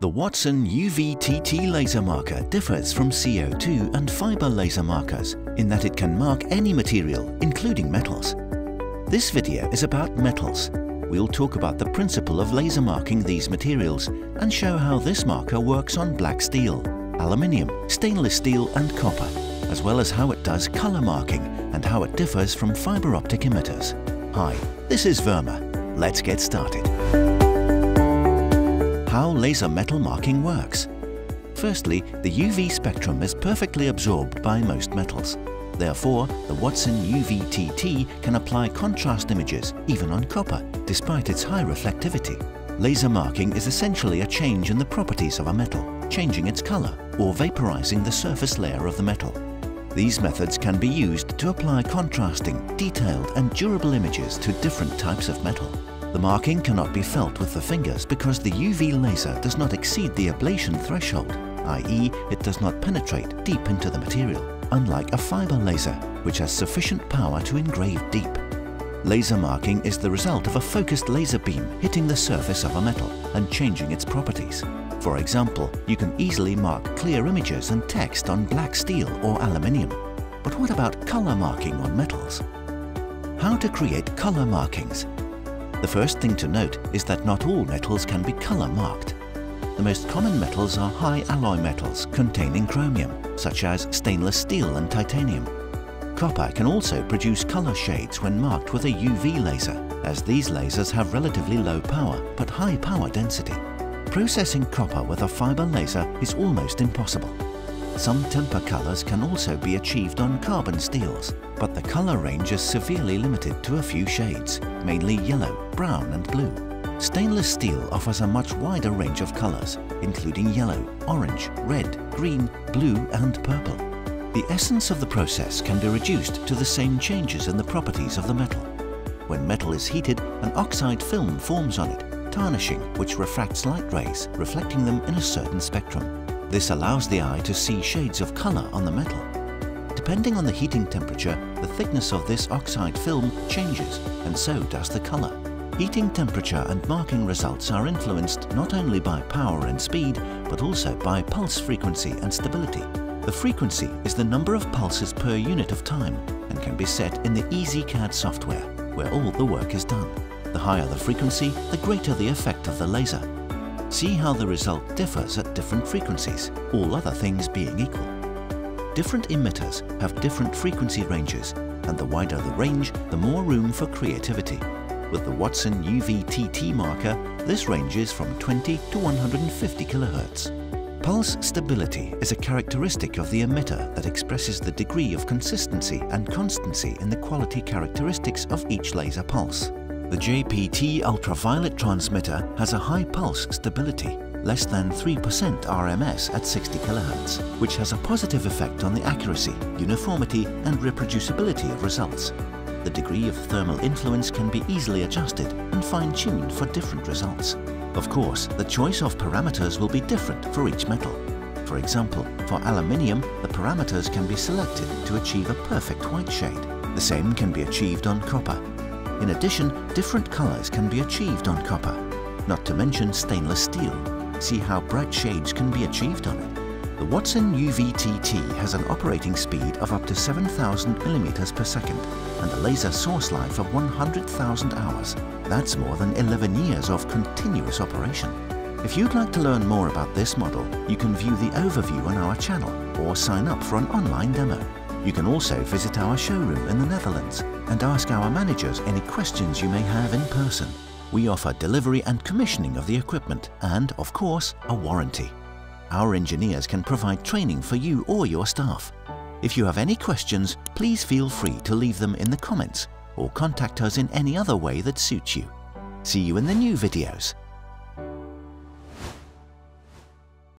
The Wattsan UV-TT laser marker differs from CO2 and fiber laser markers in that it can mark any material, including metals. This video is about metals. We'll talk about the principle of laser marking these materials and show how this marker works on black steel, aluminium, stainless steel and copper, as well as how it does color marking and how it differs from fiber optic emitters. Hi, this is Virmer. Let's get started how laser metal marking works. Firstly, the UV spectrum is perfectly absorbed by most metals. Therefore, the Wattsan UV-TT can apply contrast images even on copper, despite its high reflectivity. Laser marking is essentially a change in the properties of a metal, changing its color or vaporizing the surface layer of the metal. These methods can be used to apply contrasting, detailed and durable images to different types of metal. The marking cannot be felt with the fingers because the UV laser does not exceed the ablation threshold, i.e. it does not penetrate deep into the material, unlike a fiber laser, which has sufficient power to engrave deep. Laser marking is the result of a focused laser beam hitting the surface of a metal and changing its properties. For example, you can easily mark clear images and text on black steel or aluminium. But what about color marking on metals? How to create color markings the first thing to note is that not all metals can be color marked. The most common metals are high alloy metals containing chromium, such as stainless steel and titanium. Copper can also produce color shades when marked with a UV laser, as these lasers have relatively low power but high power density. Processing copper with a fiber laser is almost impossible. Some temper colors can also be achieved on carbon steels, but the color range is severely limited to a few shades, mainly yellow, brown and blue. Stainless steel offers a much wider range of colors, including yellow, orange, red, green, blue and purple. The essence of the process can be reduced to the same changes in the properties of the metal. When metal is heated, an oxide film forms on it, tarnishing which refracts light rays, reflecting them in a certain spectrum. This allows the eye to see shades of color on the metal. Depending on the heating temperature, the thickness of this oxide film changes, and so does the color. Heating temperature and marking results are influenced not only by power and speed, but also by pulse frequency and stability. The frequency is the number of pulses per unit of time and can be set in the EzCad software, where all the work is done. The higher the frequency, the greater the effect of the laser, See how the result differs at different frequencies, all other things being equal. Different emitters have different frequency ranges, and the wider the range, the more room for creativity. With the Wattsan UV-TT marker, this ranges from 20 to 150 kHz. Pulse stability is a characteristic of the emitter that expresses the degree of consistency and constancy in the quality characteristics of each laser pulse. The JPT ultraviolet transmitter has a high pulse stability, less than 3% RMS at 60 kHz, which has a positive effect on the accuracy, uniformity and reproducibility of results. The degree of thermal influence can be easily adjusted and fine-tuned for different results. Of course, the choice of parameters will be different for each metal. For example, for aluminium, the parameters can be selected to achieve a perfect white shade. The same can be achieved on copper, in addition, different colours can be achieved on copper, not to mention stainless steel. See how bright shades can be achieved on it. The Wattsan UV-TT has an operating speed of up to 7,000 mm per second and a laser source life of 100,000 hours. That's more than 11 years of continuous operation. If you'd like to learn more about this model, you can view the overview on our channel or sign up for an online demo. You can also visit our showroom in the Netherlands and ask our managers any questions you may have in person. We offer delivery and commissioning of the equipment and, of course, a warranty. Our engineers can provide training for you or your staff. If you have any questions, please feel free to leave them in the comments or contact us in any other way that suits you. See you in the new videos.